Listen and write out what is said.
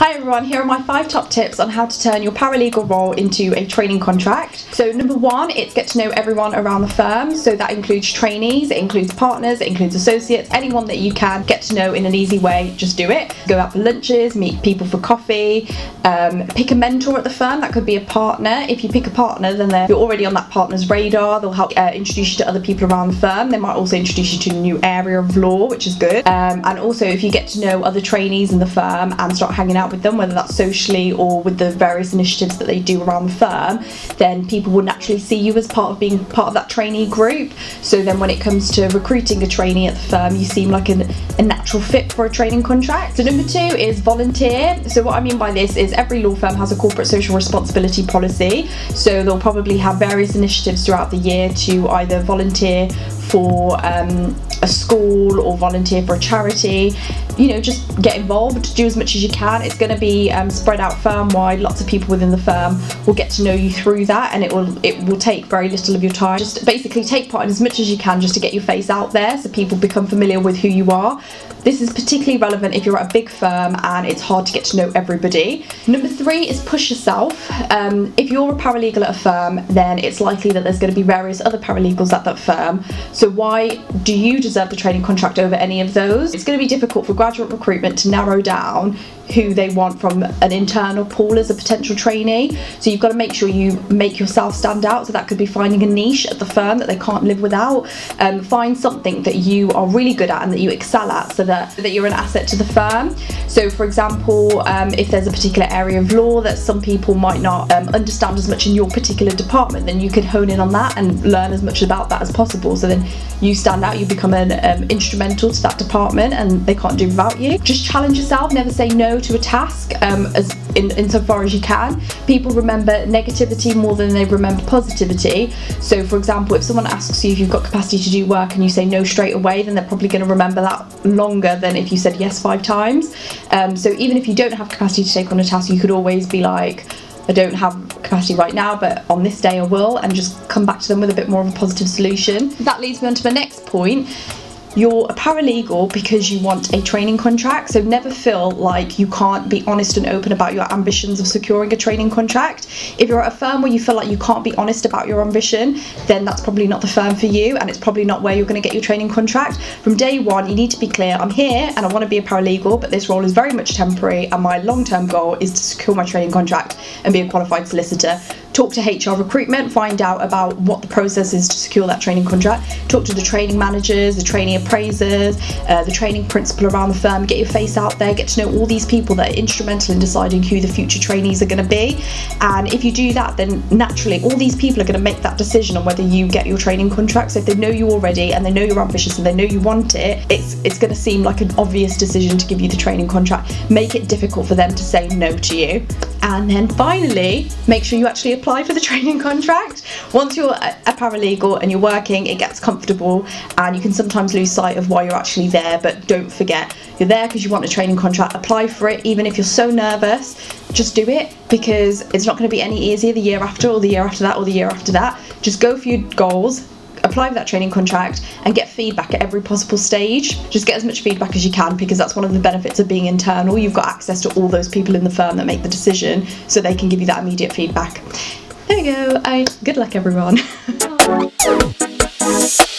Hi everyone, here are my five top tips on how to turn your paralegal role into a training contract. So number one, it's get to know everyone around the firm. So that includes trainees, it includes partners, it includes associates, anyone that you can get to know in an easy way, just do it. Go out for lunches, meet people for coffee, um, pick a mentor at the firm, that could be a partner. If you pick a partner, then you're already on that partner's radar, they'll help uh, introduce you to other people around the firm. They might also introduce you to a new area of law, which is good. Um, and also if you get to know other trainees in the firm and start hanging out with them, whether that's socially or with the various initiatives that they do around the firm, then people will naturally see you as part of being part of that trainee group. So then when it comes to recruiting a trainee at the firm, you seem like an, a natural fit for a training contract. So number two is volunteer. So what I mean by this is every law firm has a corporate social responsibility policy. So they'll probably have various initiatives throughout the year to either volunteer for um, a school or volunteer for a charity you know just get involved do as much as you can. It's going to be um, spread out firm wide lots of people within the firm will get to know you through that and it will it will take very little of your time. Just basically take part in as much as you can just to get your face out there so people become familiar with who you are this is particularly relevant if you're at a big firm and it's hard to get to know everybody. Number three is push yourself. Um, if you're a paralegal at a firm, then it's likely that there's going to be various other paralegals at that firm. So why do you deserve the training contract over any of those? It's going to be difficult for graduate recruitment to narrow down who they want from an internal pool as a potential trainee. So you've got to make sure you make yourself stand out. So that could be finding a niche at the firm that they can't live without. Um, find something that you are really good at and that you excel at so that, that you're an asset to the firm. So for example, um, if there's a particular area of law that some people might not um, understand as much in your particular department, then you could hone in on that and learn as much about that as possible. So then you stand out, you become an um, instrumental to that department and they can't do without you. Just challenge yourself, never say no to a task um, as in, insofar as you can. People remember negativity more than they remember positivity. So for example, if someone asks you if you've got capacity to do work and you say no straight away, then they're probably going to remember that longer than if you said yes five times. Um, so even if you don't have capacity to take on a task, you could always be like, I don't have capacity right now, but on this day I will, and just come back to them with a bit more of a positive solution. That leads me on to the next point, you're a paralegal because you want a training contract, so never feel like you can't be honest and open about your ambitions of securing a training contract. If you're at a firm where you feel like you can't be honest about your ambition, then that's probably not the firm for you and it's probably not where you're going to get your training contract. From day one, you need to be clear I'm here and I want to be a paralegal, but this role is very much temporary, and my long term goal is to secure my training contract and be a qualified solicitor talk to HR recruitment, find out about what the process is to secure that training contract, talk to the training managers, the training appraisers, uh, the training principal around the firm, get your face out there, get to know all these people that are instrumental in deciding who the future trainees are going to be. And if you do that, then naturally all these people are going to make that decision on whether you get your training contract. So if they know you already and they know you're ambitious and they know you want it, it's it's going to seem like an obvious decision to give you the training contract. Make it difficult for them to say no to you. And then finally, make sure you actually apply for the training contract. Once you're a paralegal and you're working, it gets comfortable and you can sometimes lose sight of why you're actually there. But don't forget, you're there because you want a training contract. Apply for it, even if you're so nervous, just do it because it's not going to be any easier the year after or the year after that or the year after that. Just go for your goals, apply for that training contract and get feedback at every possible stage. Just get as much feedback as you can because that's one of the benefits of being internal. You've got access to all those people in the firm that make the decision so they can give you that immediate feedback. There we go. I, good luck everyone.